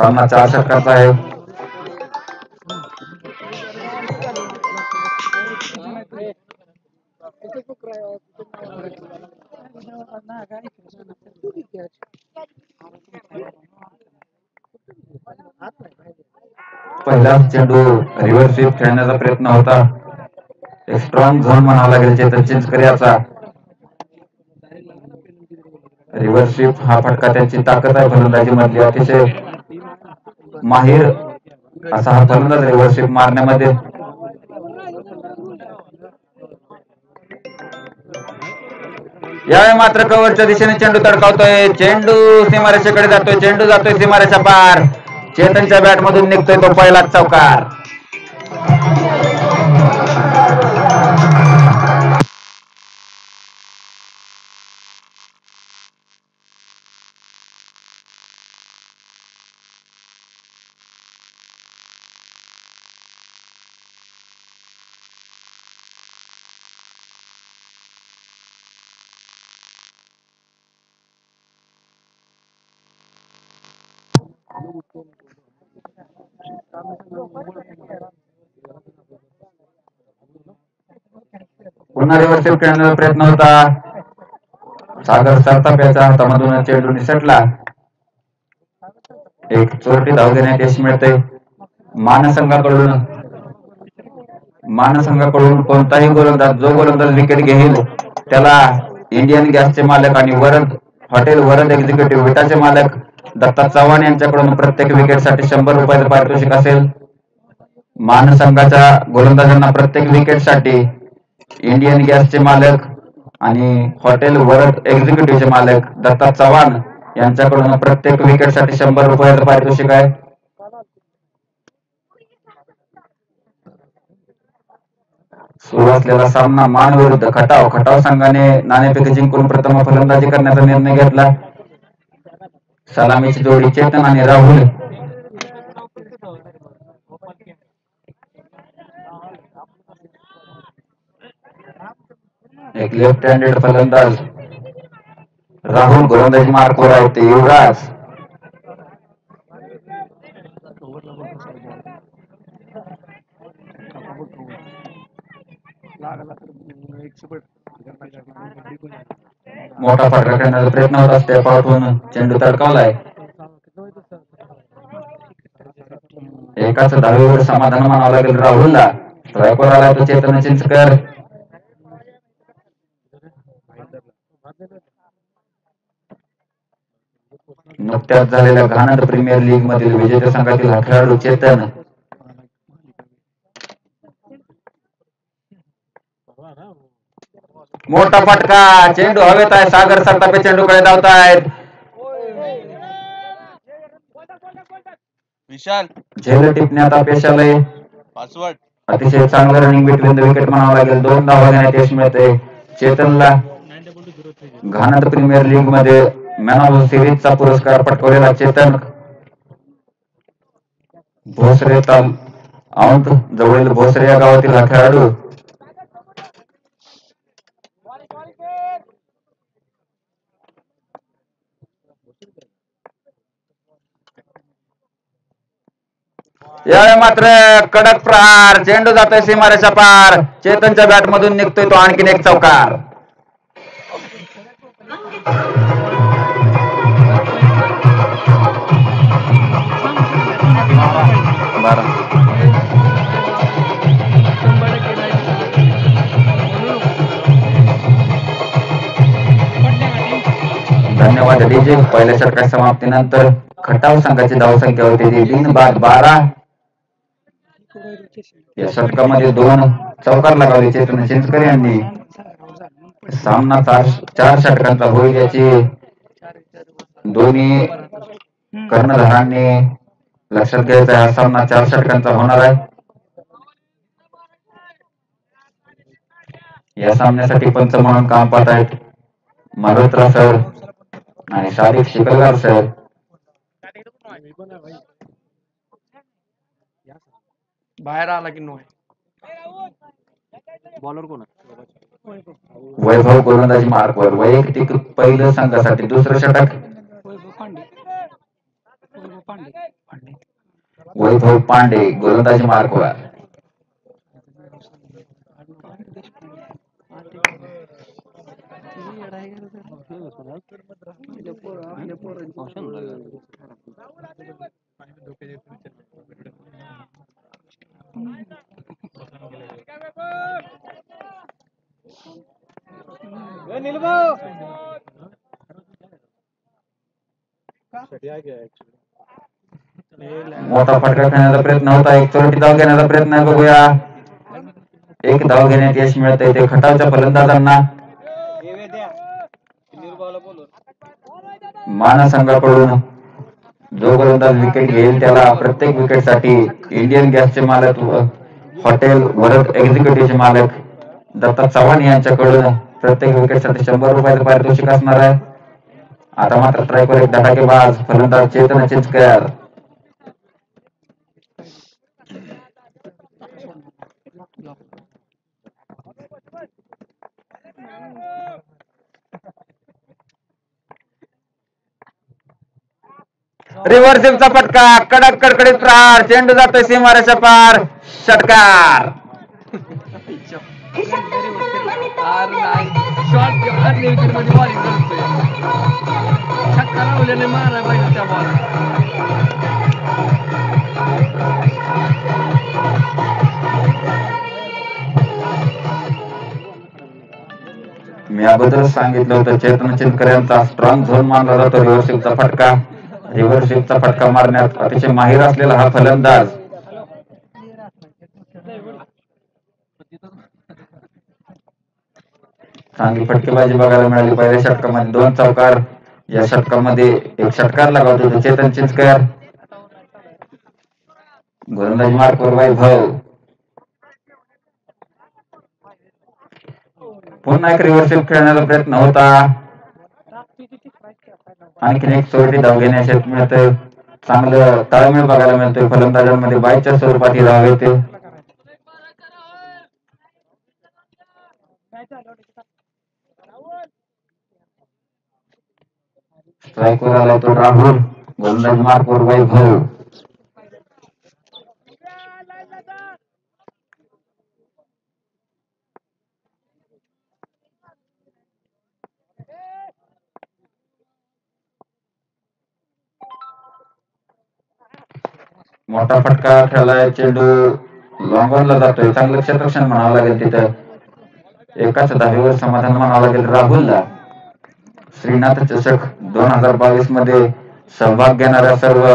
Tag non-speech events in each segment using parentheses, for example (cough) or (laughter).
सामना चार षटकाचा आहे पहिला चेंडू रिव्हर्स स्वीप खेळण्याचा प्रयत्न होता. एक स्ट्रॉंग झोन म्हणावा लागेल चेतन चिंचकर याचा रिव्हर्स स्वीप हा फटका त्यांची ताकद आहे फलंदाजी मधली अतिशय माहिर असा हा फलंदाज रिव्हर्स मारण्यामध्ये. यावेळी मात्र कवरच्या दिशेने चेंडू तडकावतोय. चेंडू सीमारेषेकडे जातोय चेंडू जातोय सीमारेषा पार. चेतनच्या बॅट मधून निघतोय तो पहिला चौकार. पुन्हा रिव्हर्स खेळण्याचा प्रयत्न होता. सागर सरताप्याच्या हातामधून चेंडू निसटला. एक चोरटी धाव देण्यात यश मिळते मानसंघाकडून मानसंघाकडून कोणताही गोलंदाज जो गोलंदाज विकेट घेईल त्याला इंडियन गॅसचे मालक आणि वरद हॉटेल वरद एक्झिक्युटिव्ह विटाचे मालक दत्ता चव्हाण यांच्याकडून प्रत्येक विकेटसाठी शंभर रुपयाचं पारितोषिक असेल. मानसंघाच्या गोलंदाजांना प्रत्येक विकेटसाठी इंडियन गॅसचे मालक आणि हॉटेल वरद एक्झिक्युटिव्हचे मालक दत्ता चव्हाण यांच्याकडून प्रत्येक विकेटसाठी शंभर रुपयाचं पारितोषिक आहे. सुरू असलेला सामना मान विरुद्ध खटाव खटाव संघाने नाणेफेक जिंकून प्रथम फलंदाजी करण्याचा निर्णय घेतला. सलामीची जोडी चेतन आणि राहुल एक लेफ्ट हँडेड फलंदाज. राहुल गोलंदाजी मार्कवर आहे ते युवराज. मोठा फटका खेळण्याचा प्रयत्न होत असते. पाठवून चेंडू तडकावलाय. एकाच दहावीवर समाधान मानावं लागेल राहुलला. स्ट्रायकवर आला तो चेतन चिंचकर. नुकत्याच झालेल्या घाणद प्रीमियर लीग मधील विजेत्या संघातील हा खेळाडू चेतन. मोठा फटका चेंडू हवेत आहे सागर सरतापे चेंडूकडे धावतायत. विशाल. झेल टिपण्यात अपयश आलंय. पासवर्ड. अतिशय चांगलं रनिंग बिटवीन द विकेट म्हणावं लागेल. दोन धावा घेण्यात यश मिळते चेतनला घाणद प्रीमियर लीगमध्ये मॅन ऑफ सिरीजचा पुरस्कार पटकवलेला चेतन भोसरे ताल औंध जवळील भोसरे या गावातील हा खेळाडू. यावेळी मात्र कडक प्रहार चेंडू जातोय सीमारेषा पार. चेतनच्या बॅट मधून निघतोय तो आणखीन एक चौकार. बारा. धन्यवाद डीजे. पहिल्या षटका समाप्तीनंतर खटाव संघाची धावसंख्या होती ती तीन बाद बारा. या षटकामध्ये दोन चौकार लगावले चेतन चिंचकर यांनी. सामना चार चार षटकांचा होईल याची दोन्ही कर्णधारांनी लक्षात घ्यायचा आहे. हा सामना चार षटकांचा होणार आहे. या सामन्यासाठी पंच म्हणून काम पाहत आहेत मल्होत्रा सर आणि शारिक शिकलगार सर. बाहेर आला की नो बॉलर कोण वैभव गोलंदाजी मार्कवर वैयक्तिक पहिलं संघासाठी दुसरं षटक. वैभव पांडे गोलंदाजी मार्कवर मोठा फटका खेळण्याचा प्रयत्न होता. एक चोरटी धाव घेण्याचा प्रयत्न बघूया. एक धाव घेण्यात यश मिळत ते खटावच्या फलंदाजांना मानसंघाकडून जो गोलंदाज विकेट घेईल त्याला प्रत्येक विकेटसाठी इंडियन गॅसचे मालक हॉटेल वरद एक्झिक्युटिव्हचे मालक दत्ता चव्हाण यांच्याकडून प्रत्येक विकेटसाठी शंभर रुपयाचं पारितोषिक असणार आहे. आता मात्र स्ट्राईकवर एक धडाकेबाज फलंदाज चेतन चिंचकर. रिव्हर्सिवचा फटका. कडक कडकडीत प्रहार चेंडू जातोय सीमारेषा पार. षटकार. मी अगोदर सांगितलं होतं चेतन चिंतकर यांचा स्ट्रॉंग झोन मानला जातो. रिव्हर्सिवचा फटका. रिव्हर्सिवचा फटका मारण्यात अतिशय माहीर असलेला हा फलंदाज. चांगली फटकेबाजी बघायला मिळाली. पहिल्या षटकामध्ये दोन चौकार. या षटकामध्ये एक षटकार लागवत होते चेतन चिंचकर. गोलंदाज मार्कवर वैभव. पुन्हा एक रिव्हर्सिप खेळण्याचा प्रयत्न होता. आणखीन एक चोरटी धाव घेण्याच्या यश मिळतं चांगलं ताळमेळ बघायला मिळतोय फलंदाजांमध्ये बाईच्या स्वरूपात ही धाव येते. स्ट्राईकवर आला तो राहुल गोलंदाज मार्कवर वैभव मोठा फटका खेळलाय चेंडू लॉंगॉनला जातोय. चांगलं क्षेत्रक्षण म्हणावं लागेल तिथं. एकाच धावेवर समाधान म्हणावं लागेल राहुलला. श्रीनाथ चषक दोन हजार बावीसमध्ये सहभाग घेणाऱ्या सर्व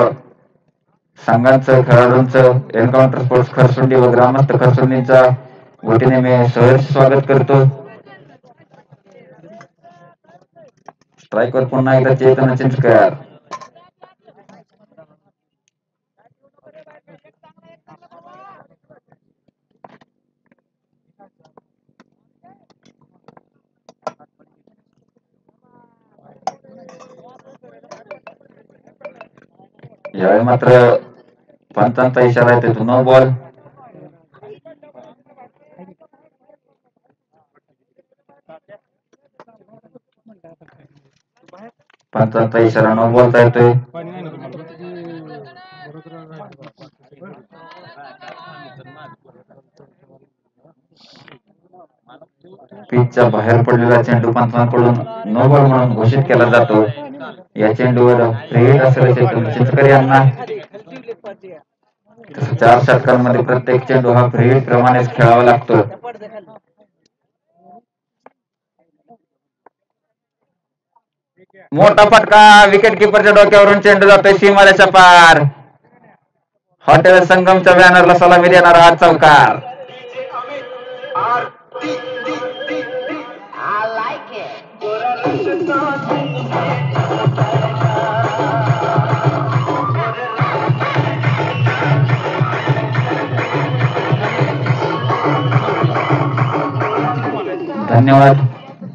संघांचं खेळाडूंचं एन्काउंटर स्पोर्ट्स खरसुंडी व ग्रामस्थ खरसुंडीचा वतीने मी सहर्ष स्वागत करतो. स्ट्राईकवर पुन्हा एकदा चेतन चिंचकर. यावेळी मात्र पंचांचा इशारा आहे तिथून नो बॉल पंचांचा इशारा नो बॉलचा येतोय पिचच्या बाहेर पडलेला चेंडू पंचांकडून नो बॉल म्हणून घोषित केला जातो या चेंडूवर असलेला चेंडू चिंचकर यांना चार षटकांमध्ये प्रत्येक चेंडू हा फ्री हिट प्रमाणेच खेळावा लागतो. मोठा फटका विकेट किपरच्या डोक्यावरून चेंडू जातोय सीमारेच्या पार. हॉटेल संगमच्या बॅनरला सलामी देणारा हा चौकार. धन्यवाद.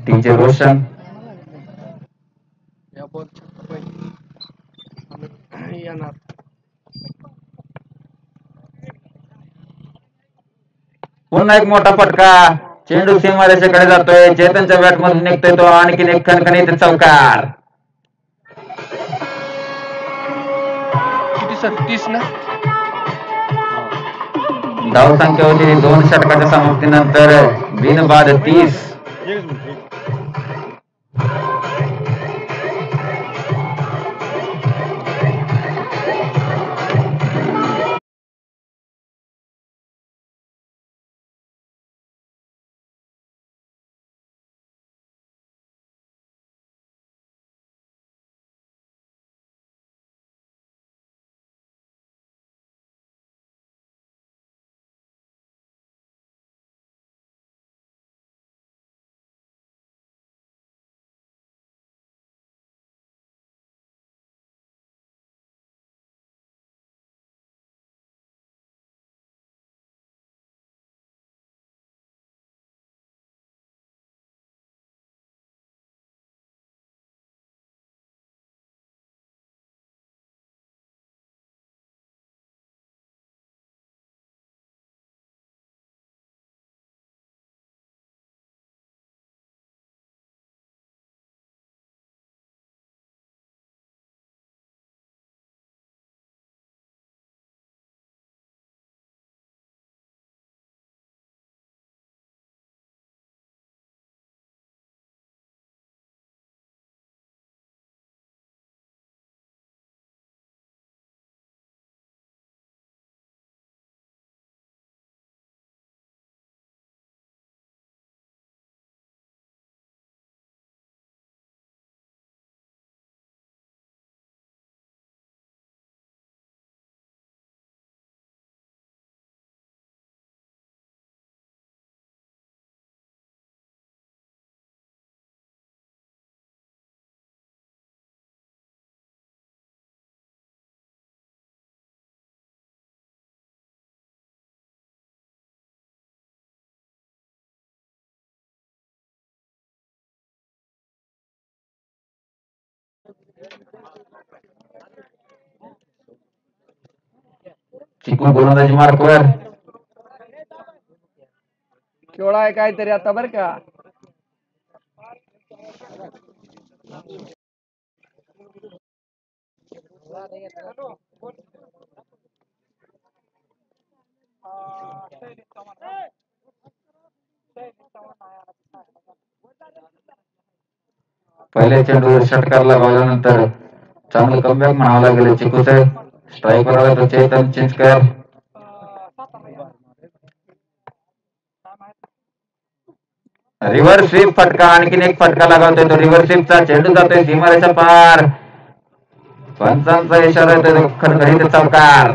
टीचे रोशन. पुन्हा एक मोठा फटका. चेंडू सीमारेषेकडे जातोय. चेतनच्या बॅट मधून निघतोय तो आणखीन एक खणखणीत चौकार. ना? धाव संख्या होती दोन षटकाच्या समाप्तीनंतर. बिनबाद तीस. Excuse me. चिकू गोलंदाजी मार्कवर केवढा आहे काहीतरी आता बर का पहिल्या चेंडूवर षटकार लगावल्यानंतर चांगलं कमबॅक म्हणावं लागेल. चिकूचं स्ट्राईकवर आला तो चेतन चिंचकर. रिव्हर्स स्वीप फटका आणखीन एक फटका लगावतोय तो. रिव्हर्स स्वीपचा चेंडू जातोय सीमारेच्या पार. पंचांचा इशारा येतोय खणखणीत चौकार.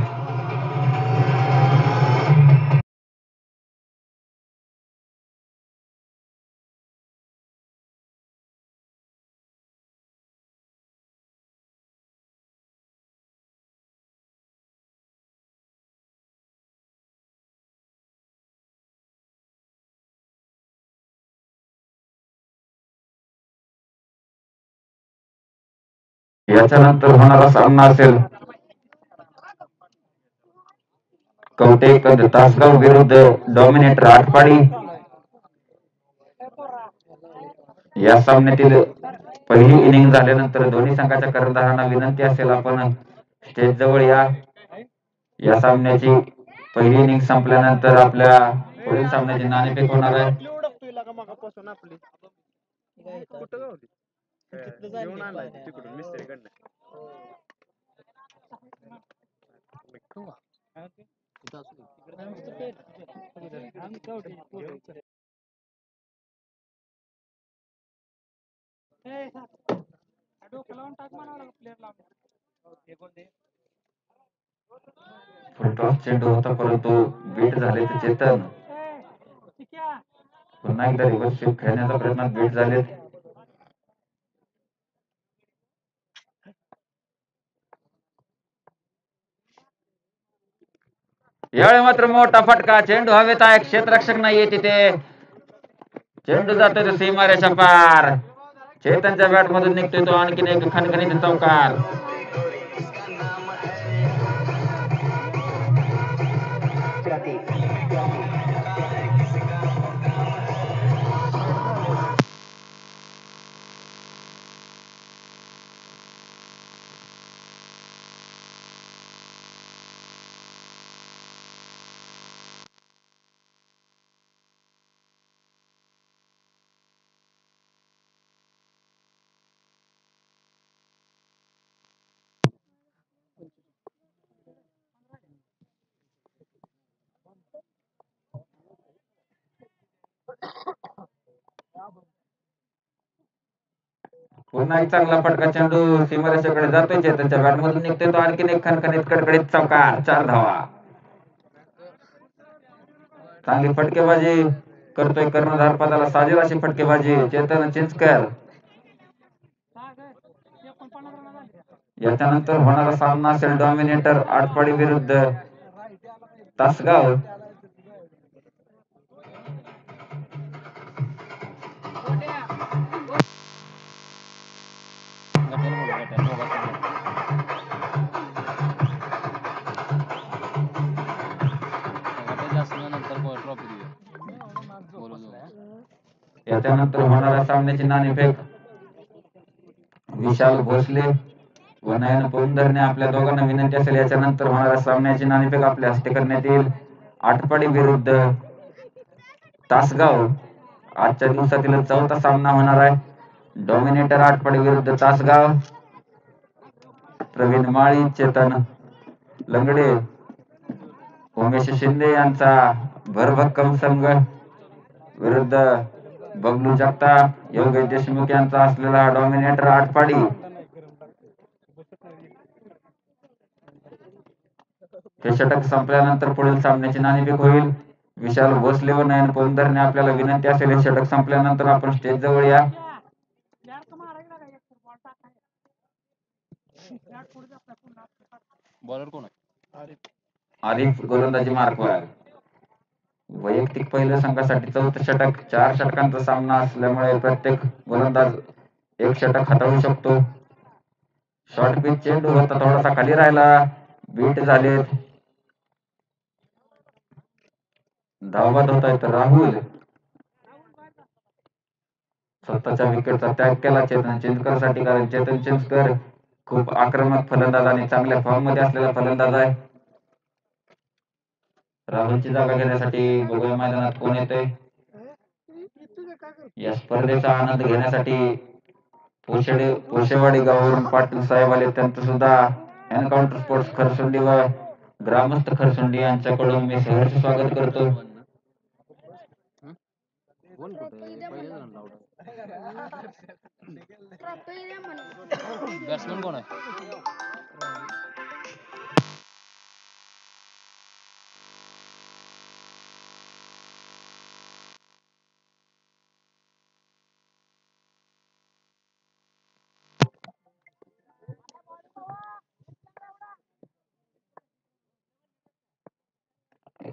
याच्यानंतर होणारा सामना असेल. कवटे तासगाव विरुद्ध डॉमिनेटर आटपाडी. या सामन्यातील पहिली इनिंग झाल्यानंतर दोन्ही संघाच्या कर्णधारांना विनंती असेल आपण स्टेज जवळ या. या सामन्याची पहिली इनिंग संपल्यानंतर आपल्या पुढील सामन्याची नाणेफेक होणार आहे. घेऊन आणलाय तिकडून मिस्त्रीकडनं. फुलटॉस चेंडू होता परंतु बीट झाले ते चेतन. पुन्हा एकदा रिव्हर्स स्वीप खेळण्याचा प्रयत्नात बीट झाले यावेळी मात्र मोठा फटका. चेंडू हवेत आहे. क्षेत्ररक्षक नाहीये तिथे. चेंडू जातोय तो सीमारेच्या पार. चेतनच्या बॅट मधून निघतोय तो आणखीन एक खणखणीत चौकार. नाही चांगला फटका चेंडू सीमारेषेकडे जातोय चेतनच्या बॅट मधून निघतोय तो आणखीन एक खणखणीत कडकडीत चौकार चार धावा. चांगली फटकेबाजी करतोय कर्णधार पदाला साजेल अशी फटकेबाजी चेतन चिंचकर. याच्यानंतर होणारा सामना असेल डॉमिनेटर आटपाडी विरुद्ध तासगाव. त्यानंतर होणारा सामन्याचे नाणेफेक. विशाल भोसले व नयन पोंदरने आपल्या दोघांना विनंती असेल याच्यानंतर होणारा सामन्याची नाणेफेक आपल्या हस्ते करण्यात येईल. आटपाडी विरुद्ध तासगाव. आजच्या दिवसातील चौथा सामना होणार आहे. डॉमिनेटर आटपाडी विरुद्ध तासगाव. प्रवीण माळी चेतन लंगडे उमेश शिंदे यांचा भरभक्कम संघ विरुद्ध बबलू जगताप योगेश देशमुख यांचा असलेला डॉमिनेटर आटपाडी. हे षटक संपल्यानंतर पुढील सामन्याची नाणेफेक होईल. विशाल भोसले व नयन पुरंदरने आपल्याला विनंती असेल हे षटक संपल्यानंतर आपण स्टेज जवळ या. बॉलर कोण आहे? आरिफ गोलंदाजी मार्कवर वैयक्तिक पहिल्या संघासाठी चौथं षटक चार षटकांचा सामना असल्यामुळे प्रत्येक गोलंदाज एक षटक हाताळू शकतो. शॉर्ट पिच चेंडू होता थोडासा खाली राहिला. बीट झाले धावबाद होता येत राहुल. स्वतःच्या विकेटचा त्याग केला चेतन चिंचकरसाठी कारण चेतन चिंचकर खूप आक्रमक फलंदाज आणि चांगल्या फॉर्ममध्ये असलेला फलंदाज आहे. राहुलची जागा घेण्यासाठी बघूया मैदानात कोण येते या स्पर्धेचा आनंद घेण्यासाठी पोशेडे पोशेवाडी गावावरून पाटील साहेब आले. त्यांचं सुद्धा एन्काउंटर स्पोर्ट्स खरसुंडी व ग्रामस्थ खरसुंडी यांच्याकडून मी सहर्ष स्वागत करतो. (laughs) बॅट्समन कोण आहे?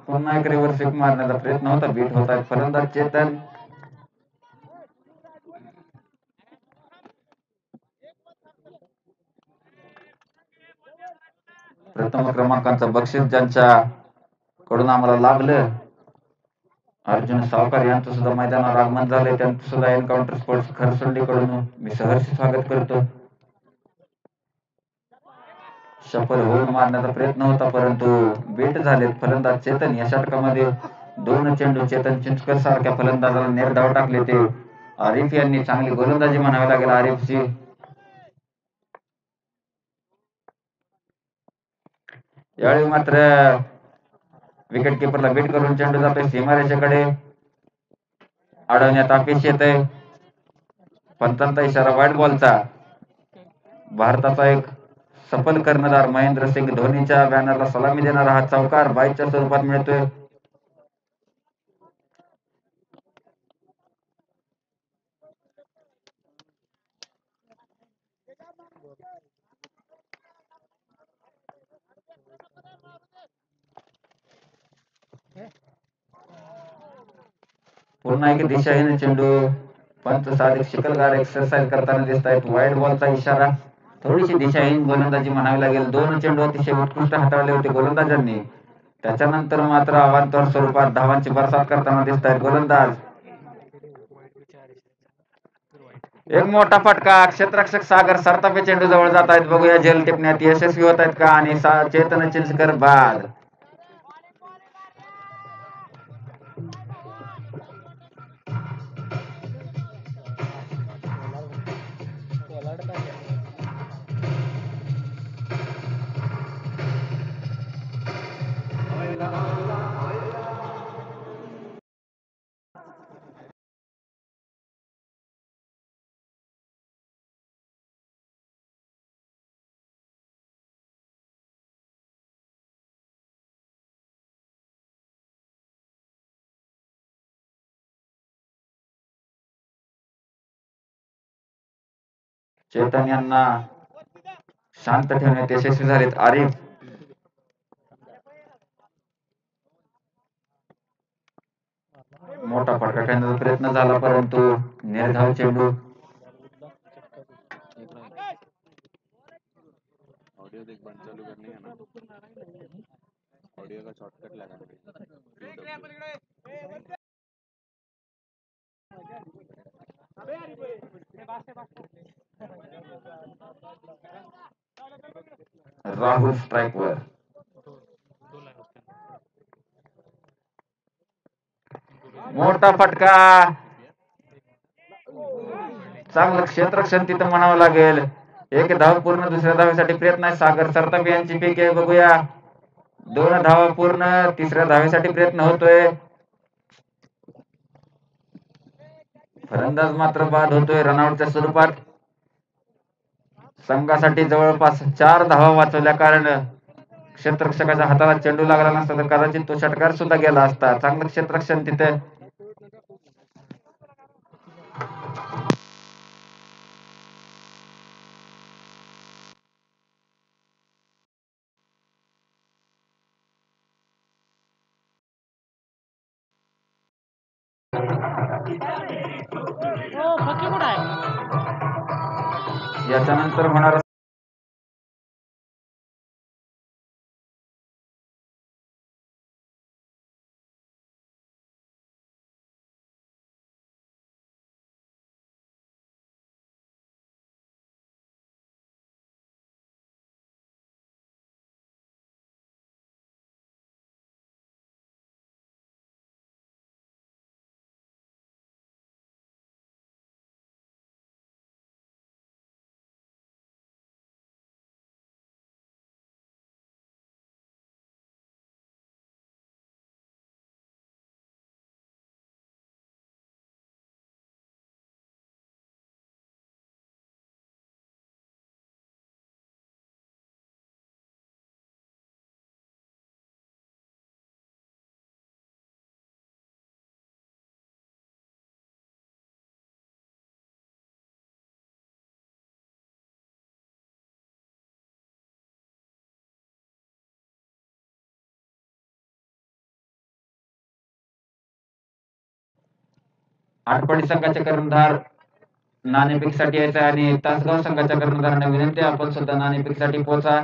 पुन्हा एक रिव्हर्स मारण्याचा प्रयत्न होता. बीट होता फलंदाज चेतन. प्रथम क्रमांकाचं बक्षीस ज्यांच्या कडून आम्हाला लागलं अर्जुन सावकार यांचं सुद्धा मैदानावर आगमन झालंय. त्यांचं सुद्धा एन्काउंटर स्पोर्ट्स खरसंडी कडून मी सहर्ष स्वागत करतो. सफल होऊन मारण्याचा प्रयत्न होता परंतु बेट झालेत फलंदाज चेतन. या षटकामध्ये दोन चेंडू चेतन चिंचकर सारख्या फलंदाजाला निर्धाव टाकले ते. आरिफ यांनी चांगली गोलंदाजी म्हणावी लागेल आरिफची. यावेळी मात्र विकेट किपरला बीट करून चेंडू जातोय सीमारेषेकडे. अडवण्यात अपेक्षित येत आहे पंचांचा इशारा वाईट बॉलचा. भारताचा एक सफल कर्णधार महेंद्र सिंग धोनीच्या बॅनरला सलामी देणारा हा चौकार बाईकच्या स्वरूपात मिळतोय. पुन्हा एक दिशाहीन चेंडू. पंच साधिक शिकलगार एक्सरसाइज करताना दिसत आहेत वाईट बॉलचा इशारा. थोडीशी दिशाहीन गोलंदाजी म्हणावी लागेल. दोन चेंडू अतिशय उत्कृष्ट हाताळले होते गोलंदाजांनी. त्याच्यानंतर मात्र अवांतर स्वरूपात धावांची बरसात करताना दिसत आहेत गोलंदाज. एक मोठा फटका. क्षेत्ररक्षक सागर सरतापे चेंडू जवळ जात आहेत बघूया जेल टिपण्यात यशस्वी होत आहेत का आणि चेतन चिंचकर बाद. चेतन यांना शांत ठेवण्यात यशस्वी झालेत. आरिफ. मोठा फटका खेळण्याचा प्रयत्न झाला परंतु निर्धाव चेंडू ऑडियो देख बंद चालू करने का ना. ऑडियो का शॉर्टकट लगा राहुल स्ट्राईक वर मोठा फटका. चांगलं क्षेत्रक्षण तिथं म्हणावं लागेल. एक धाव पूर्ण दुसऱ्या धावेसाठी प्रयत्न आहे. सागर सरताप यांची पीक आहे बघूया. दोन धावा पूर्ण तिसऱ्या धावेसाठी प्रयत्न होतोय. फलंदाज मात्र बाद होतोय रनआउटच्या स्वरूपात. संघासाठी जवळपास चार धावा वाचवल्या कारण क्षेत्ररक्षकाच्या हाताला चेंडू लागला नसता तर कदाचित तो षटकार सुद्धा गेला असता. चांगलं क्षेत्ररक्षण तिथे. याच्यानंतर होणार आटपाडी संघाचे कर्णधार नाणेफेकीसाठी यायचं आहे आणि तासगाव संघाच्या कर्णधारांना विनंती आपण सुद्धा नाणेफेकीसाठी पोहोचा.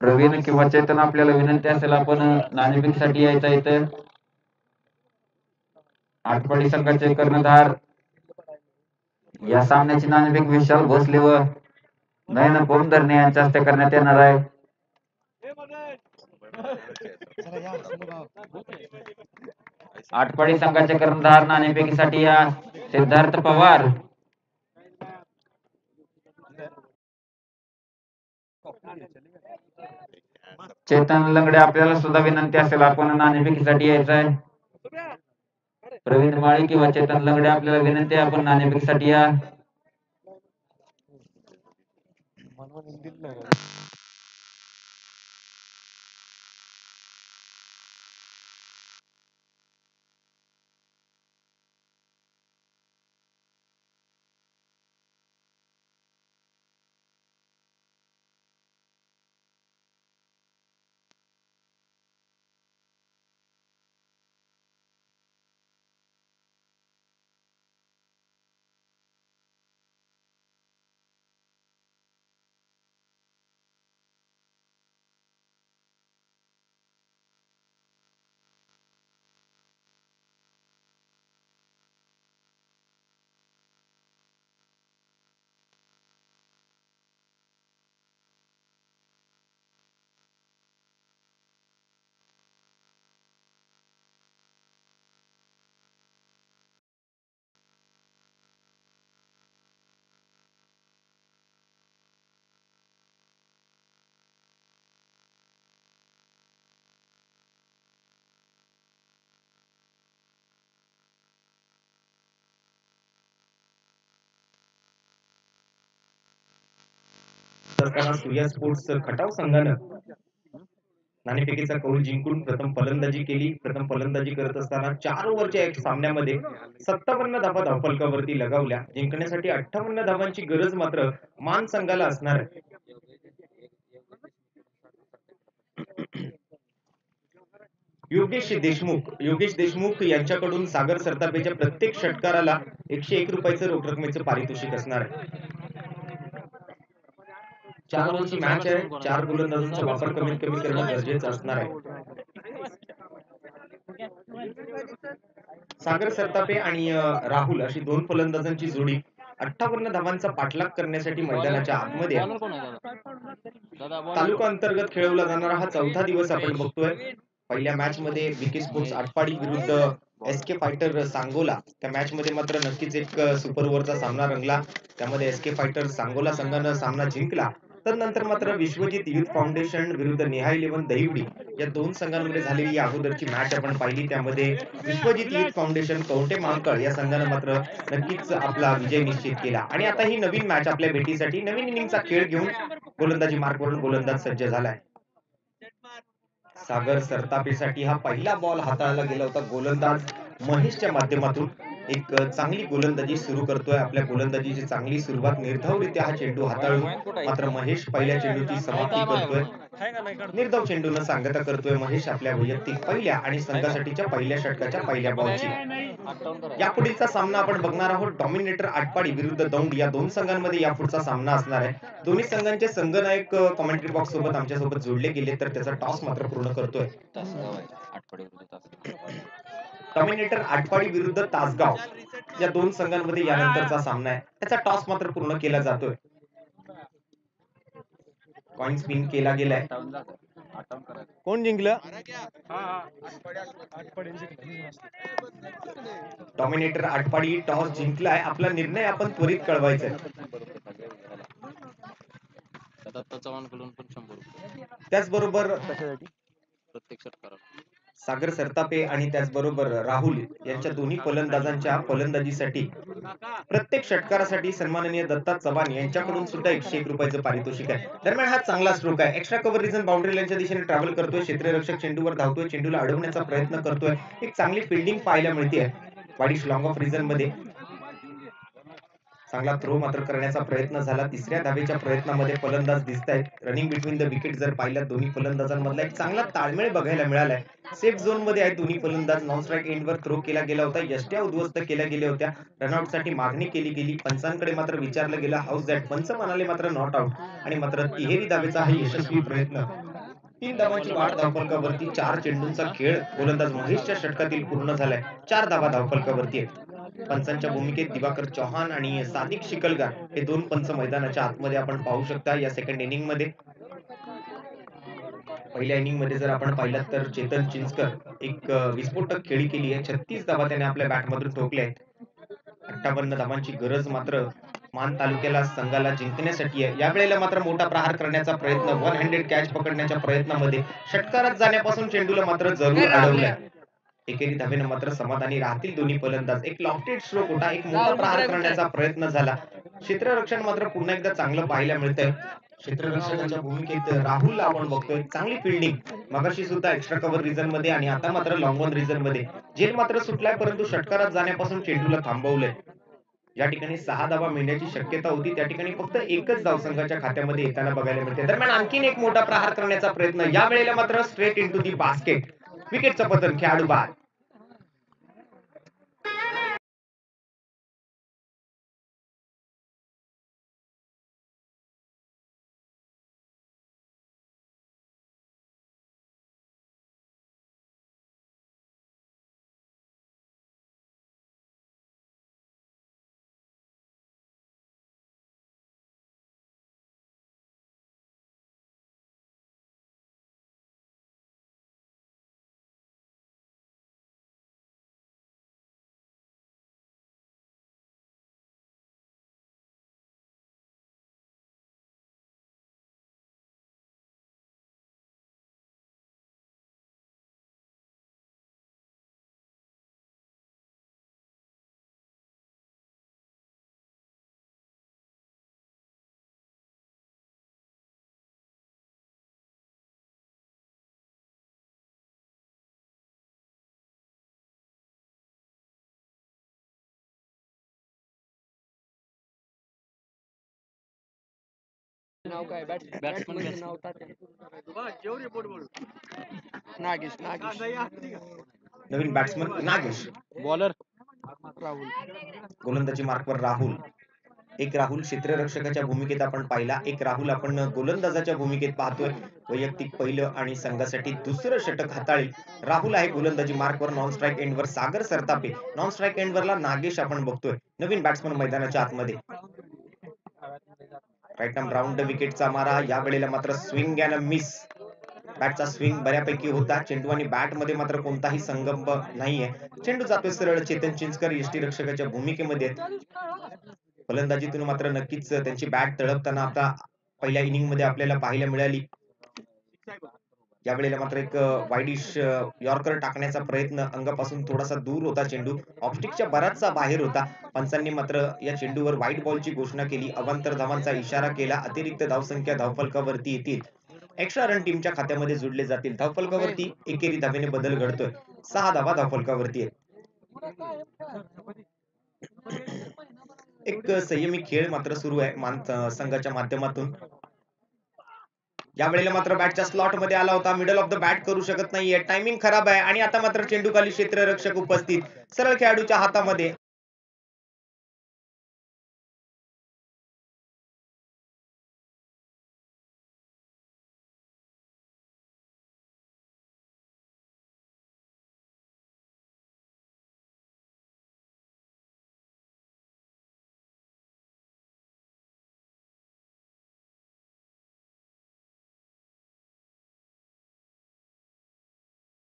प्रवीण किंवा चेतन आपल्याला विनंती असेल आपण नाणेफेकीसाठी यायचं यायचा इथं. आटपाडी संघाचे कर्णधार या सामन्याची नाणेफेक विशाल भोसले व नयन बोमधरणे यांच्या हस्ते करण्यात येणार आहे. आटपाडी संघाचे कर्णधार नाणेफेकीसाठी या सिद्धार्थ पवार. चेतन लंगडे आपल्याला सुद्धा विनंती असेल आपण नाणेफेकीसाठी यायचं आहे प्रवीण माळी किंवा चेतन लंगडे आपल्याला विनंती आहे आपण नाणेफेकीसाठी या. सरकार सूर्या स्पोर्ट्स खटाव संघानं नाणेफेकीचा कौल जिंकून प्रथम फलंदाजी केली. प्रथम फलंदाजी करत असताना चार ओव्हरच्या एक सामन्यामध्ये सत्तावन्न धावा धावफलकावरती लगावल्या. जिंकण्यासाठी अठ्ठावन्न धावांची गरज मात्र मान संघाला असणार आहे. योगेश देशमुख योगेश देशमुख यांच्याकडून सागर सरतापेच्या प्रत्येक षटकाराला एकशे एक रुपयाचं रोख रकमेचं पारितोषिक असणार आहे. चार ओव्हरची मॅच आहे. चार गोलंदाजांचा वापर कमीत कमी करणं गरजेचं असणार आहे. सागर सरतापे आणि राहुल अशी दोन फलंदाजांची जोडी अठ्ठावन्न धावांचा पाठलाग करण्यासाठी मैदानाच्या आतमध्ये तालुका अंतर्गत खेळवला जाणारा हा चौथा दिवस आपण बघतोय. पहिल्या मॅच मध्ये विकी स्पोर्ट्स आटपाडी विरुद्ध एस के फायटर सांगोला. त्या मॅच मध्ये मात्र नक्कीच एक सुपर ओव्हरचा सामना रंगला. त्यामध्ये एस के फायटर सांगोला संघानं सामना जिंकला. तर नंतर मात्र विश्वजित युथ फाउंडेशन विरुद्ध निहाय इलेव्हन दहिवडी या दोन संघांमध्ये झालेली अगोदरची मॅच आपण पाहिली. त्यामध्ये विश्वजित युथ फाउंडेशन कवटे मांकळ या संघानं मात्र नक्कीच आपला विजय निश्चित केला. आणि आता ही नवीन मॅच आपल्या भेटीसाठी नवीन इनिंगचा खेळ घेऊन गोलंदाजी मार्गवरून गोलंदाज सज्ज झालाय. सागर सरतापेसाठी हा पहिला बॉल हाताळला गेला होता गोलंदाज महेशच्या माध्यमातून. एक चांगली गोलंदाजी सुरू करतोय. आपल्या गोलंदाजीची चांगली सुरुवात निर्धावरित्या हा चेंडू हाताळून मात्र महेश पहिल्या चेंडूची समाप्ती करतोय. निर्धाव चेंडूनं सांगता करतोय महेश आपल्या वैयक्तिक पहिल्या आणि संघासाठीच्या पहिल्या षटकाच्या पहिल्या बॉलची. यापुढीलचा सामना आपण बघणार आहोत. डॉमिनेटर आटपाडी विरुद्ध दौंड या दोन संघांमध्ये यापुढचा सामना असणार आहे. दोन्ही संघांचे संघनायक कमेंट्री बॉक्स सोबत आमच्यासोबत जोडले गेले तर त्याचा टॉस मात्र पूर्ण करतोय. तासगाव आहे आठवडे विरुद्ध तासगाव डॉमिनेटर आटपाडी विरुद्ध तासगाव या दोन संघांमध्ये यानंतरचा सामना आहे. त्याचा टॉस मात्र पूर्ण केला जातोय. कॉइन स्पिन केला गेलाय. कोण जिंकलं? डॉमिनेटर आटपाडी टॉस जिंकलाय. आपला निर्णय आपण त्वरित कळवायचा दत्ता चव्हाणकडून पण शंभर त्याचबरोबर प्रत्येक षटकाराला. सागर सरतापे आणि त्याचबरोबर राहुल यांच्या दोन्ही फलंदाजांच्या फलंदाजीसाठी प्रत्येक षटकारासाठी सन्माननीय दत्ता चव्हाण यांच्याकडून सुद्धा एकशे एक रुपयाचं पारितोषिक आहे. दरम्यान हा चांगला स्ट्रोक आहे. एक्स्ट्रा कव्हर रिझन बाउंड्री लाईनच्या दिशेने ट्रॅव्हल करतोय. क्षेत्ररक्षक चेंडूवर धावतोय. चेंडूला अडवण्याचा प्रयत्न करतोय. एक चांगली फिल्डिंग पाहायला मिळते. वाडीश लॉंग ऑफ रिझनमध्ये चांगला थ्रो मात्र करण्याचा प्रयत्न झाला. तिसऱ्या धावेच्या प्रयत्नामध्ये फलंदाज दिसत आहेत रनिंग बिटवीन द विकेट जर पाहिलं दोन्ही फलंदाजांमधला एक चांगला ताळमेळ बघायला मिळालाय. सेफ झोनमध्ये आहे दोन्ही फलंदाज. नॉन स्ट्राईक एंडवर थ्रो केला गेला होता. यष्ट्या उद्ध्वस्त केल्या गेल्या होत्या. रनआउटसाठी मागणी केली गेली. पंचांकडे मात्र विचारलं गेलं. हाऊस दॅट पंच म्हणाले मात्र नॉट आउट आणि मात्र तिहेरी धावेचा हा यशस्वी प्रयत्न. तीन धावांची वाढ धावफलकावरती चार चेंडूंचा खेळ. गोलंदाज महेशच्या षटकातील पूर्ण झालाय. चार धावा धावफलकावरती आहेत. पंचांच्या भूमिकेत दिवाकर चौहान आणि सादिक शिकलगार हे दोन पंच मैदानाच्या आतमध्ये आपण पाहू शकता या सेकंड इनिंगमध्ये. पहिल्या इनिंगमध्ये जर आपण पाहिलं तर चेतन चिंचकर एक विस्फोटक खेळी केली आहे. छत्तीस धावा त्याने आपल्या बॅट मधून ठोकल्या आहेत. अठ्ठावन्न धावांची गरज मात्र मान तालुक्याला संघाला जिंकण्यासाठी आहे. यावेळेला मात्र मोठा प्रहार करण्याचा प्रयत्न वन हँडेड कॅच पकडण्याच्या प्रयत्नामध्ये षटकारात जाण्यापासून चेंडूला मात्र जरूर अडवलाय. एकेरी धावेनं मात्र समाधानी राहतील दोन्ही फलंदाज. एक लॉफ्टेड स्ट्रोक होता एक मोठा प्रहार करण्याचा प्रयत्न झाला. क्षेत्ररक्षण मात्र पुन्हा एकदा चांगलं पाहायला मिळतंय. क्षेत्ररक्षकाच्या भूमिकेत राहुलला आपण बघतोय. चांगली फिल्डिंग मगाशी सुद्धा एक्स्ट्रा कव्हर रिझनमध्ये आणि आता मात्र लॉंग ऑन रिझनमध्ये. जेल मात्र सुटलाय परंतु षटकारात जाण्यापासून चेंडूला थांबवलंय. या ठिकाणी सहा धावा मिळण्याची शक्यता होती. त्या ठिकाणी फक्त एकच धाव संघाच्या खात्यामध्ये येताना बघायला मिळते. दरम्यान आणखीन एक मोठा प्रहार करण्याचा प्रयत्न. या वेळेला मात्र स्ट्रेट इंटू दी बास्केट विकेटचं पतन खेळाडू बाद नाव काय? बॅट बॅट्समन नाव नागेश नागेश. नवीन बॅट्समन नागेश. बॉलर. राहुल. गोलंदाजी मार्कवर राहुल. एक राहुल क्षेत्ररक्षकाच्या भूमिकेत आपण पाहिला. एक राहुल आपण गोलंदाजाच्या भूमिकेत पाहतोय. वैयक्तिक पहिलं आणि संघासाठी दुसरं षटक हाताळी. राहुल आहे गोलंदाजी मार्कवर नॉन स्ट्राईक एंडवर सागर सरतापे. नॉन स्ट्राईक एंडवरला नागेश आपण बघतोय. नवीन बॅट्समन मैदानाच्या आतमध्ये. राईट आर्म राऊंड विकेटचा मारा या वेळेला मात्र स्विंग अँड मिस बॅटचा स्विंग बऱ्यापैकी होता. चेंडू आणि बॅटमध्ये मात्र कोणताही संगम नाहीये. चेंडू जातोय सरळ. चेतन चिंचकर यष्टी रक्षकाच्या भूमिकेमध्ये फलंदाजीतून मात्र नक्कीच त्यांची बॅट तळपताना आता पहिल्या इनिंगमध्ये आपल्याला पाहायला मिळाली. यावेळेला मात्र एक वाईडिश यॉर्कर टाकण्याचा प्रयत्न अंगापासून थोडासा दूर होता चेंडू. ऑप्टिकच्या बराचसा बाहेर होता. पंचांनी मात्र या चेंडूवर व्हाईट बॉलची घोषणा केली. अवांतर धावांचा इशारा केला. अतिरिक्त धावसंख्या धावफलकावरती येतील. एक्स्ट्रा रन टीमच्या खात्यामध्ये जोडले जातील. धावफलकावरती एकेरी धावेने बदल घडतोय. सहा धावा धावफलकावरती आहेत. एक संयमी खेळ मात्र सुरू आहे. मान संघाच्या माध्यमातून. या वेळेला मात्र बॅटच्या स्लॉटमध्ये आला होता मिडल ऑफ द बॅट करू शकत नाहीये. टायमिंग खराब आहे आणि आता मात्र चेंडू खाली क्षेत्ररक्षक उपस्थित. सरळ खेळाडूच्या हातामध्ये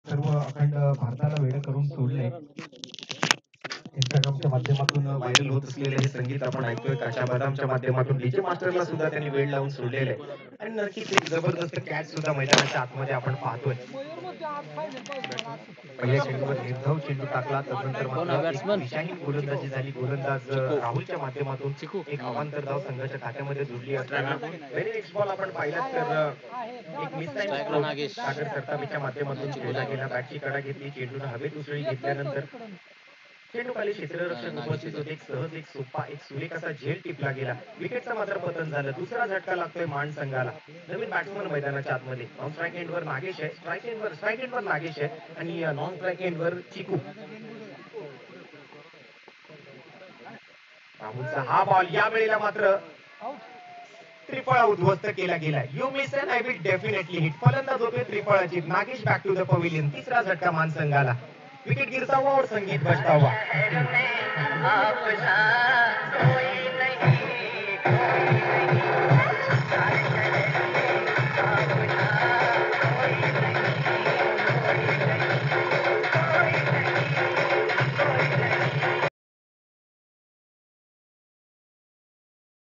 सर्व अखंड भारताला वेळ करून सोडले इंस्टाग्रामच्या माध्यमातून व्हायरल होत असलेले हे संगीत आपण ऐकतोय. काच्या बदामच्या माध्यमातून डीजे मास्टरला सुद्धा त्यांनी वेळ लावून सोडलेले आहे. आणि नक्कीच एक जबरदस्त कॅच सुद्धा मैदानाच्या आतमध्ये आपण पाहतोय. पहिल्या चेंडूवर निर्धाव चेंडू टाकला. तदनंतर मात्र गोलंदाजी झाली. गोलंदाज राहुलच्या माध्यमातून एक अवांतर धाव संघाच्या खात्यामध्ये जोडली असताना व्हेरी नेक्स्ट बॉल आपण पाहिला तर एक मिस नागेश. सागर सरतापीच्या माध्यमातून खेळला गेला बॅटची कडा घेतली. चेंडून हवेत उसळी घेतल्यानंतर चेंडू खाली क्षेत्ररक्षक उपस्थित होते एक सहज एक सोपा एक सुरेख असा झेल टिपला गेला. विकेटचा मात्र पतन झालं. दुसरा झटका लागतोय मान संघाला. नवीन बॅट्समन मैदानाच्या आतमध्ये. नॉन स्ट्राईक एंड वर नागेश आहे. स्ट्राईक एंड वर स्ट्राईक एंड वर नागेश आहे. आणि नॉन स्ट्राईक एंड वर चिकू. राहुलचा हा बॉल या वेळेला मात्र त्रिफळा उद्ध्वस्त केला गेला you miss and I will definitely hit फलंदाज होतोय त्रिफळाची. Nagesh back to the pavilion तिसरा झटका मान संघाला गिरता हुआ और संगीत बजता हुआ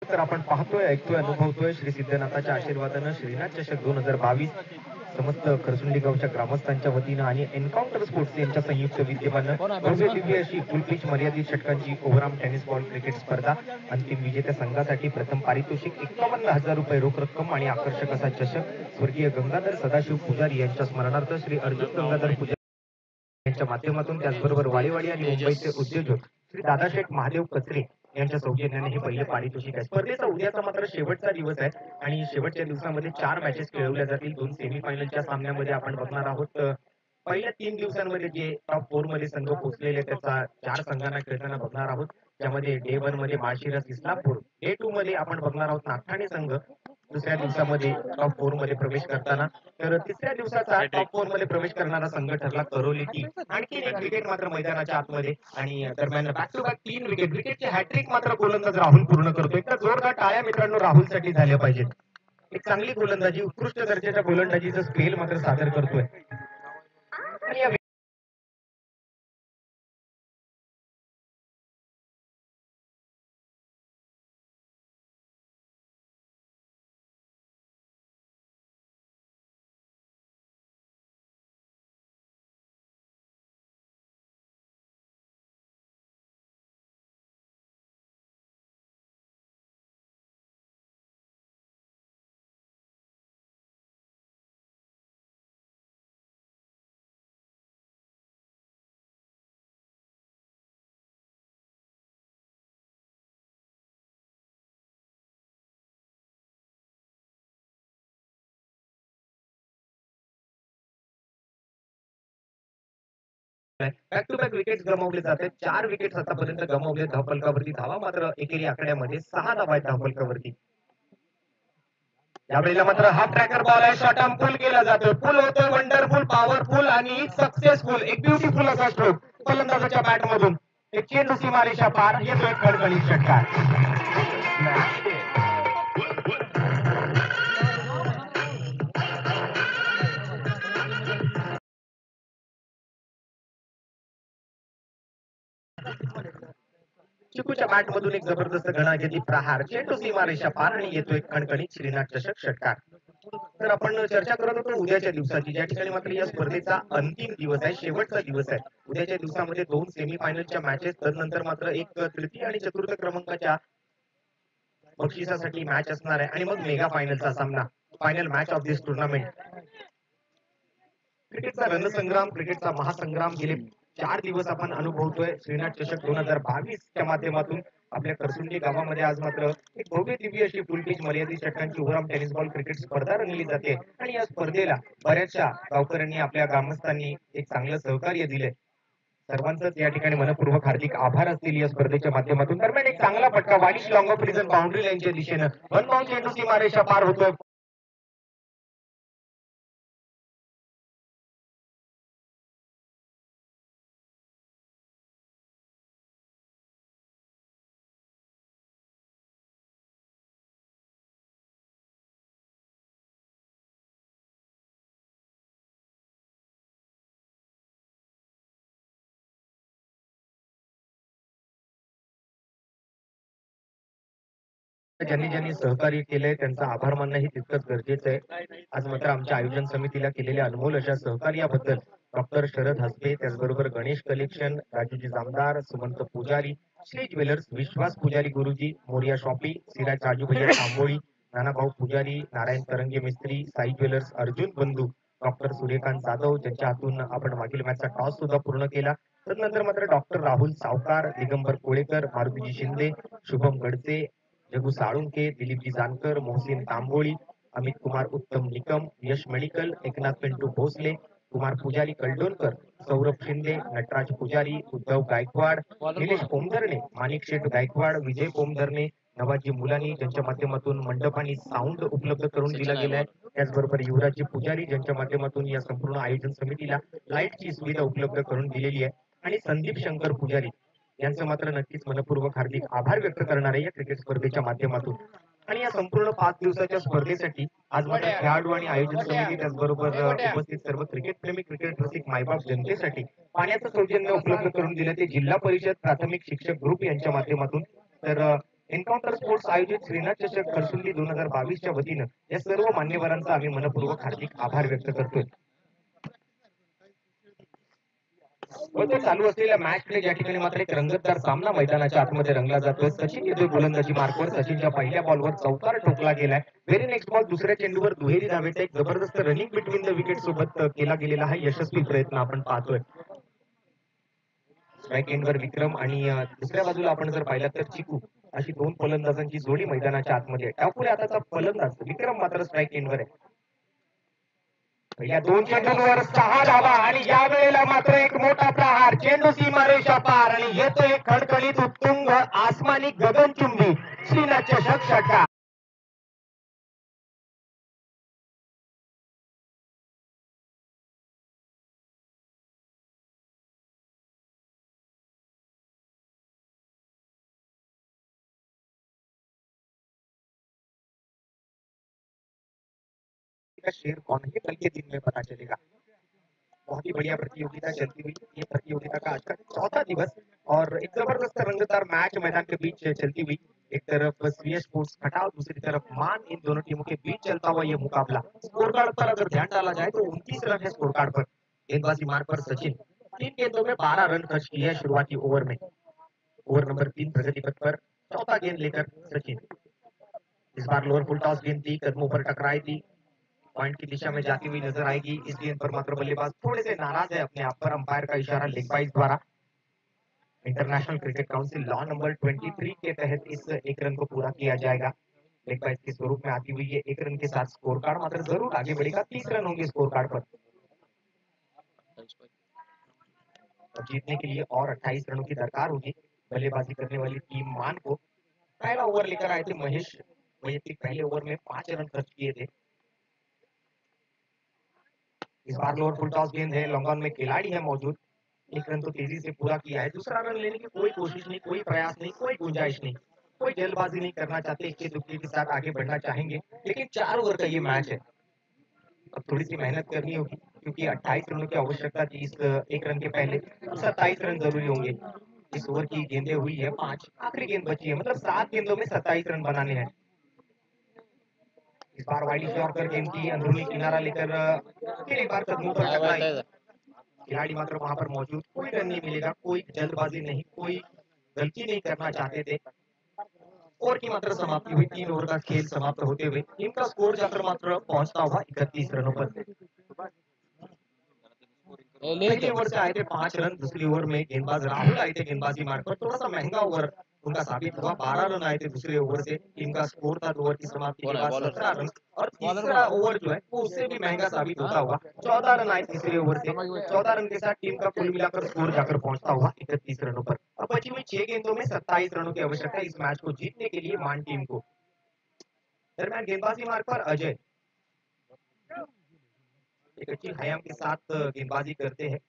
तर आपण पाहतोय ऐकतोय अनुभवतोय श्री सिद्धनाथाच्या आशीर्वादानं श्रीनाथ चषक दोन हजार बावीस समस्त खरसुंडी गावच्या ग्रामस्थांच्या वतीनं आणि एन्काउंटर स्पोर्ट्स यांच्या संयुक्त विद्यमानं भव्य दिव्य अशी फुलपिच मर्यादित षटकांची ओव्हरआर्म टेनिस बॉल क्रिकेट स्पर्धा अंतिम विजेत्या संघासाठी प्रथम पारितोषिक एकावन्न हजार रुपये रोख रक्कम आणि आकर्षक असा चषक स्वर्गीय गंगाधर सदाशिव पुजारी यांच्या स्मरणार्थ श्री अर्जुन गंगाधर पुजारी यांच्या माध्यमातून त्याचबरोबर वालेवाडी आणि मुंबईचे उद्योजक श्री दादाशेठ महादेव कचरे यांच्या सौजन्याने हे पहिले पारितोषिक आहे स्पर्धेचा उद्याचा मात्र शेवटचा दिवस आहे आणि शेवटच्या दिवसामध्ये चार मॅचेस खेळवल्या जातील. दोन सेमीफायनलच्या सामन्यामध्ये आपण बघणार आहोत. पहिल्या तीन दिवसांमध्ये जे टॉप फोरमध्ये संघ पोहोचलेले त्याचा चार संघांना खेळताना बघणार आहोत. त्यामध्ये डे वनमध्ये माळशिरस इस्लामपूर डे टू मध्ये आपण बघणार आहोत नागठाणे संघ. दुसऱ्या दिवसामध्ये टॉप फोरमध्ये प्रवेश करताना. तर तिसऱ्या दिवसाचा टॉप फोरमध्ये प्रवेश करणारा संघ ठरला करोली टीम आणखी एक विकेट मात्र मैदानाच्या आतमध्ये आणि दरम्यान बॅक टू बॅक तीन विकेट विकेटचे हॅट्रिक मात्र गोलंदाज राहुल पूर्ण करतोय. तर जोरदार टाळ्या मित्रांनो राहुलसाठी झाल्या पाहिजेत. एक चांगली गोलंदाजी उत्कृष्ट दर्जाच्या गोलंदाजीचं स्पेल मात्र सादर करतोय. आणि या बॅक टू बॅक विकेट गमावले जात आहेत चार विकेट आतापर्यंत गमावले. धावफलकावरती धावा मात्र एकेरी आकड्यामध्ये सहा धावा आहेत धावफलकावरती यावेळेला मात्र हा ट्रॅकर बॉल आहे. शॉर्ट आर्म फुल केला जातो फुल होतोय. वंडरफुल पॉवरफुल आणि सक्सेसफुल एक ब्युटीफुल असा स्ट्रोक फलंदाजाच्या बॅट मधून. एक चेंडू मारेशा पार. येतोय खडखडीत षटकार. चिकूच्या बॅट मधून एक जबरदस्त गणागती प्रहार चेंडू सीमारेषा पार आणि येतोय खणखणीत श्रीनाथ चषक षटकार. तर आपण चर्चा करत होतो उद्याच्या दिवसाची. ज्या ठिकाणी मात्र या स्पर्धेचा अंतिम दिवस आहे शेवटचा दिवस आहे. उद्याच्या दिवसामध्ये दोन सेमीफायनलच्या मॅचेस तदनंतर मात्र एक तृतीय आणि चतुर्थ क्रमांकाच्या बक्षिसासाठी मॅच असणार आहे. आणि मग मेगा फायनलचा सामना. Final match of this tournament क्रिकेटचा रणसंग्राम क्रिकेटचा महासंग्राम गेले चार दिवस आपण अनुभवतोय श्रीनाथ चषक दोन हजार बावीस च्या माध्यमातून. आपल्या करसुंडी गावामध्ये आज मात्र एक भव्य दिव्य अशी फुलपीच मर्यादित षटकांची ओव्हरऑल टेनिस बॉल क्रिकेट स्पर्धा रंगली जाते. आणि या स्पर्धेला बऱ्याचशा गावकऱ्यांनी आपल्या ग्रामस्थांनी एक चांगलं सहकार्य दिले सर्वांचंच या ठिकाणी मनपूर्वक हार्दिक आभार असतील या स्पर्धेच्या माध्यमातून. दरम्यान एक चांगला फटका वालिश लॉंग ऑफ रिझन बाउंड्री लाईनच्या दिशेनं. वन बाउंड चेंडू सीमारेषा पार होतोय. ज्यांनी ज्यांनी सहकार्य केलंय त्यांचा आभार मानणं हे तितकंच गरजेचं आहे. आज मात्र आमच्या आयोजन समितीला केलेल्या अनमोल अशा सहकार्याबद्दल डॉक्टर शरद हसबे त्याचबरोबर गणेश कलेक्शन राजूजी जामदार सुमंत पुजारी श्री ज्वेलर्स विश्वास पुजारी गुरुजी मोरिया शॉपिंग सिराज राजू भैया तांबोळी नानाभाऊ पुजारी नारायण तरंगे मिस्त्री साई ज्वेलर्स अर्जुन बंधू डॉक्टर सूर्यकांत जाधव ज्यांच्या हातून आपण मागील मॅचचा टॉस सुद्धा पूर्ण केला. तदनंतर मात्र डॉक्टर राहुल सावकार दिगंबर कोळेकर मारुतीजी शिंदे शुभम गडसे जगू साळुंके दिलीपजी जानकर मोहसिन तांबोळी अमित कुमार उत्तम निकम यश मेडिकल एकनाथ पिंटू भोसले कुमार पुजारी कल्डोलकर सौरभ शिंदे नटराज पुजारी उद्धव गायकवाड निलेश पोमधरणे माणिक शेठ गायकवाड विजय पोमधरणे नवाजी मुलानी ज्यांच्या माध्यमातून मंडप आणि साऊंड उपलब्ध करून दिला गेलाय. त्याचबरोबर युवराजी पुजारी ज्यांच्या माध्यमातून या संपूर्ण आयोजन समितीला लाईटची सुविधा उपलब्ध करून दिलेली आहे. आणि संदीप शंकर पुजारी यांचं मात्र नक्कीच मनपूर्वक हार्दिक आभार व्यक्त करणार आहे या क्रिकेट स्पर्धेच्या माध्यमातून. आणि या संपूर्ण पाच दिवसाच्या स्पर्धेसाठी आज मात्र खेळाडू आणि आयोजन समिती त्याचबरोबर उपस्थित सर्व क्रिकेट प्रेमी क्रिकेट रसिक मायबाप जनतेसाठी पाण्याचं सौजन्य उपलब्ध करून दिलं ते जिल्हा परिषद प्राथमिक शिक्षक ग्रुप यांच्या माध्यमातून. तर एन्काउंटर स्पोर्ट्स आयोजित श्रीनाथ चषक खरसुंडी दोन हजार बावीसच्या वतीनं या सर्व मान्यवरांचा आम्ही मनपूर्वक हार्दिक आभार व्यक्त करतोय. होते चालू असलेल्या मॅच प्ले या ठिकाणी मात्र एक रंगतदार सामना मैदानाच्या आतमध्ये रंगला जातोय सचिन येतोय गोलंदाजी मार्कवर सचिनच्या पहिल्या बॉलवर चौकार ठोकला गेलाय. व्हेरी नेक्स्ट बॉल दुसऱ्या चेंडूवर दुहेरी धावेचा एक जबरदस्त रनिंग बिटवीन द विकेट सोबत केला गेलेला हा यशस्वी प्रयत्न आपण पाहतोय. स्ट्राईक एंडवर विक्रम आणि दुसऱ्या बाजूला आपण जर पाहिलं तर चिकू. अशी दोन फलंदाजांची जोडी मैदानाच्या आतमध्ये आहे. टाकुरे आताचा फलंदाज. विक्रम मात्र स्ट्राईक एंडवर आहे. या दोन चेंडूंवर सहा धावा आणि या वेळेला मात्र एक मोठा प्रहार. चेंडू सीमारेषा पार आणि येतोय खडखडीत उत्तुंग आसमानी गगनचुंबी. श्रीनाथ चषक षटकार का शेर कौन है? कल के दिन में पता चलेगा। बहुत ही बढ़िया प्रतियोगिता चलती हुई, ये प्रतियोगिता का आज का चौथा दिवस और एक ज़बरदस्त रंगदार मैच मैदान के बीच चलती हुई, एक तरफ़ सीएस स्पोर्ट्स खटाव, दूसरी तरफ़ मान, इन दोनों टीमों के बीच चलता हुआ ये मुकाबला। स्कोर कार्ड पर अगर ध्यान डाला जाए तो उनतीस रन है स्कोर कार्ड पर। गेंदबाजी मार्ग पर सचिन। तीन गेंदों में बारह रन खर्च किए हैं शुरुआती ओवर में। ओवर नंबर तीन प्रगति पथ पर, चौथा गेंद लेकर सचिन। इस बार लोअर फुल टॉस गेंद थी कदमों पर टकराई थी पॉइंट की दिशा में जाती हुई नज़र आएगी। इस गेंद पर मात्र बल्लेबाज थोड़े से नाराज़ है अपने आप पर। अंपायर का इशारा लेग बाइज द्वारा। International Cricket Council law number 23 के तहत इस एक रन को पूरा किया जाएगा। लेग बाइज के स्वरूप में आती हुई ये एक रन के साथ स्कोर कार्ड मात्र ज़रूर आगे बढ़ेगा। तीस रन होंगे स्कोर कार्ड पर जीतने के लिए और 28 रनों की दरकार होगी। बल्लेबाजी करने वाली टीम मान को पहला ओवर लेकर आए थे महेश। वैयक्तिक पहले ओवर में पाँच रन खर्च किए थे। इस बार लोअर फुल टॉस गेंद है लॉन्ग ऑन में खिलाड़ी है मौजूद। एक रन तो तेज़ी से पूरा किया है। दूसरा रन लेने की कोई कोशिश नहीं, कोई प्रयास नहीं, कोई गुंजाइश नहीं। कोई जल्दबाजी नहीं करना चाहते इक्के दुक्के के साथ आगे बढ़ना चाहेंगे, लेकिन चार ओवर का ये मैच है। अब थोड़ी सी मेहनत करनी होगी, क्योंकि 28 रनों की आवश्यकता थी इस, एक रन के पहले। सत्ताईस रन ज़रूरी होंगे। इस ओवर की गेंदें हुई है पाँच, आखिरी गेंद बची है मतलब सात गेंदों में सत्ताईस रन बनाने हैं। इस बार वाइड यॉर्कर गेंद की अंदरूनी किनारा लेकर फिर एक बार कदमों पर टकराई। खिलाड़ी मात्र वहाँ पर मौजूद कोई रन नहीं मिलेगा कोई जल्दबाजी नहीं कोई गलती नहीं करना चाहते थे। ओवर की मात्र समाप्ति हुई तीन ओवर का खेल समाप्त होते हुए टीम का स्कोर जाकर मात्र पहुँचता हुआ इकतीस रनों पर। पहले ओवर से आए थे पाँच रन दूसरी ओवर में गेंदबाज राहुल आए थे गेंदबाजी मार्ग पर थोड़ा सा महँगा ओवर उनका साबित हुआ बारह रन आए थे दूसरे ओवर से टीम का स्कोर था दो ओवर की समाप्ति के बाद सत्रह रन। और तीसरा ओवर जो है वो उससे भी महँगा साबित होता हुआ चौदह रन आए तीसरे ओवर से। चौदह रन के साथ टीम का कुल मिलाकर स्कोर जाकर पहुँचता हुआ इकतीस रनों पर। अब बची हुई छह गेंदों में सत्ताईस रनों की आवश्यकता इस मैच को जीतने के लिए मान टीम को। दरमियान गेंदबाजी मार्ग पर अजय। एक अच्छी हयाम के साथ गेंदबाजी करते हैं।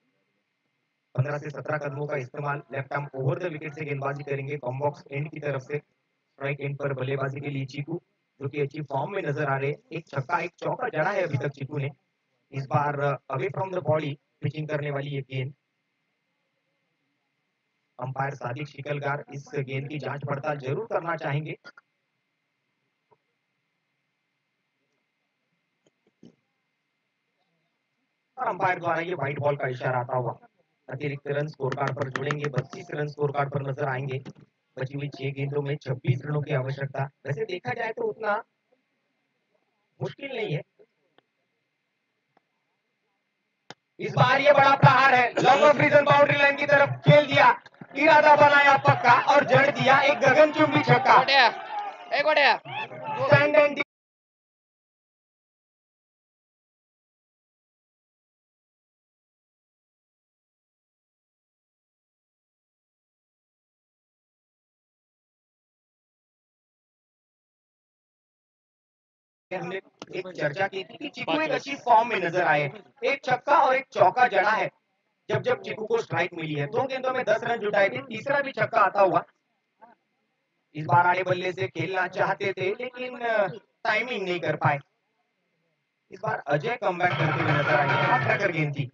पंद्रह से सत्रह कदमों का इस्तेमाल left arm over the wicket से गेंदबाजी करेंगे। कॉम बॉक्स एंड की तरफ़ से स्ट्राइक एंड पर बल्लेबाजी के लिए चीकू, जो कि अच्छी फॉर्म में नज़र आ रहे एक छक्का, एक चौका जड़ा है अभी तक चीकू ने। इस बार away from the body pitching करने वाली ये गेंद। अंपायर सादिक शिकलगार इस गेंद की जाँच पड़ताल ज़रूर करना चाहेंगे। अंपायर द्वारा ये व्हाइट बॉल का इशारा आता हुआ। अतिरिक्त रन स्कोर कार्ड पर जुड़ेंगे बत्तीस रन स्कोर कार्ड पर नज़र आएँगे। बची हुई छह गेंदों में छब्बीस रनों की आवश्यकता। वैसे देखा जाए तो उतना मुश्किल नहीं है। इस बार ये बड़ा प्रहार है। Long off region boundary line की तरफ़ खेल दिया। इरादा बनाया पक्का और जड़ दिया एक गगनचुंबी छक्का। स्टैंड हमने एक चर्चा की थी कि चिकू एक अच्छी फॉर्म में नज़र आए। एक छक्का और एक चौका जड़ा है। जब जब चिकू को स्ट्राइक मिली है। दो गेंदों में दस रन जुटाए थे। तीसरा भी छक्का आता हुआ। इस बार आड़े बल्ले से खेलना चाहते थे लेकिन टाइमिंग नहीं कर पाए। इस बार अजय कमबैक करते हुए नज़र आए। हाथ गेंद थी।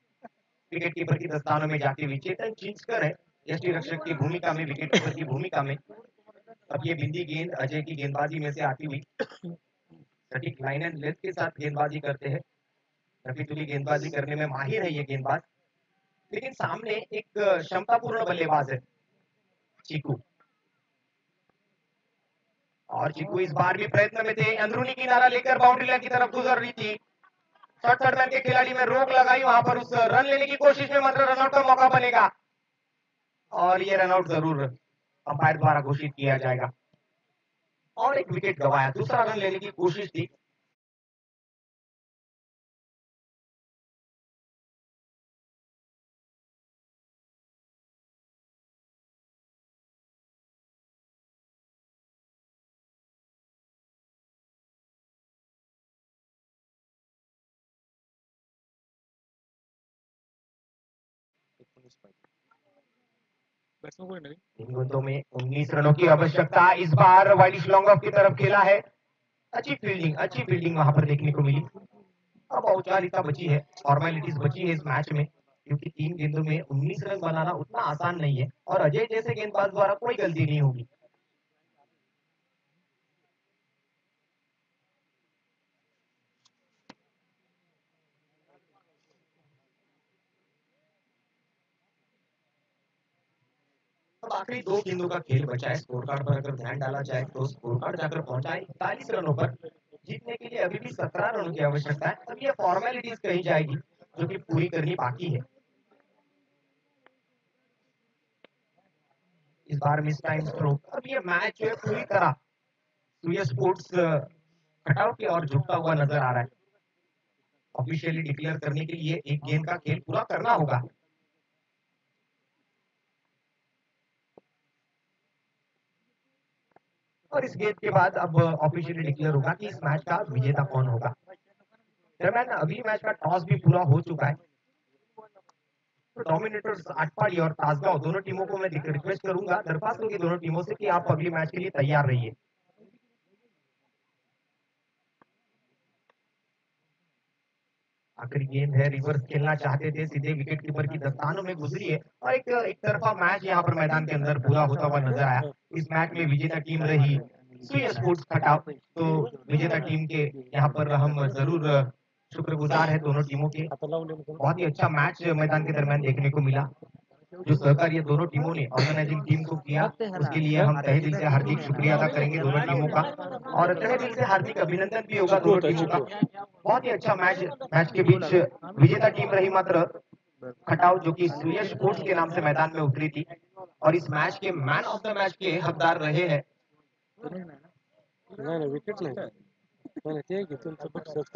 विकेट कीपर की दस्तानों में जाती हुई चेतन चिंचकर है। यष्टि रक्षक की भूमिका में विकेट कीपर की भूमिका में। अब ये बिंदी गेंद अजय की गेंदबाजी में से आती हुई। सटीक लाइन एंड लेंथ के साथ गेंदबाजी करते हैं। रफी तुली गेंदबाजी करने में माहिर है ये गेंदबाज। लेकिन सामने एक क्षमतापूर्ण बल्लेबाज है, चीकू। और चीकू इस बार भी प्रयत्न में थे। अंदरूनी किनारा लेकर बाउंड्री लाइन की तरफ़ गुजर रही थी। शॉर्ट थर्ड मैन के खिलाड़ी में रोक लगाई, वहाँ पर उस रन लेने की कोशिश में मात्र रनआउट का मौका बनेगा। और ये रनआउट ज़रूर अंपायर द्वारा घोषित किया जाएगा। और एक विकेट गवाया. दूसरा रन लेने की कोशिश थी इन गेंदों में 19 रनों की आवश्यकता इस बार वाइलिश लॉन्ग की तरफ़ खेला है। अच्छी फील्डिंग अच्छी फील्डिंग वहाँ पर देखने को मिली। अब औपचारिकता बची है फॉर्मेलिटीज बची है इस मैच में, क्योंकि तीन गेंदों में 19 रन बनाना उतना आसान नहीं है और अजय जैसे गेंदबाज द्वारा कोई गलती नहीं होगी। अब आखिरी दो गेंदों का खेल बचा है स्कोर कार्ड पर, अगर ध्यान डाला जाए तो। स्कोर कार्ड जाकर पहुँचा है इकतालीस रनों पर। जीतने के लिए अभी भी सत्रह रनों की आवश्यकता है। अब ये फॉर्मेलिटीज कही जाएगी, जो कि पूरी करनी बाकी है। इस बार मिस टाइम स्ट्रोक अब ये मैच जो है पूरी तरह सूर्य स्पोर्ट्स कटाव की ओर झुकता हुआ नज़र आ रहा है। ऑफिशियली डिक्लेयर करने के लिए एक गेंद का खेल पूरा करना होगा। और इस गेम के बाद अब ऑफिशियली डिक्लेयर होगा कि इस मैच का विजेता कौन होगा। दरम्यान अगली मैच का टॉस भी पूरा हो चुका है। तो डोमिनेटर्स आटपाड़ी और ताजगांव दोनों टीमों को मैं रिक्वेस्ट करूँगा। दरखास्त होगी दोनों टीमों से कि आप अगली मैच के लिए तैयार रहिए। आखिरी गेंद है रिवर्स खेलना चाहते थे, सीधे विकेट कीपर की दस्तानों में गुजरी है और एक एक तरफा मैच यहाँ पर मैदान के अंदर पूरा होता हुआ नज़र आया। इस मैच में विजेता टीम रही स्पोर्ट्स खटाव तो विजेता टीम के यहाँ पर हम ज़रूर शुक्रगुजार है दोनों टीमों के। बहुत ही अच्छा मैच मैदान के दरमियान देखने को मिला। जो सहकार ये दोनों टीमों ने ऑर्गेनाइजिंग टीम को किया उसके लिए हम तहे दिल से हार्दिक शुक्रिया अदा करेंगे दोनों टीमों का। और तहे दिल से हार्दिक अभिनंदन भी होगा दोनों टीमों का। बहुत ही अच्छा मैच मैच के बीच विजेता टीम रही मात्र खटाव जो कि सूर्य स्पोर्ट्स के नाम से मैदान में उतरी थी। और इस मैच के मैन ऑफ़ द मैच के हकदार रहे हैं। नाही नाही विकेट नाही। नाही, नाही, ते घे तुमचं बक्षीस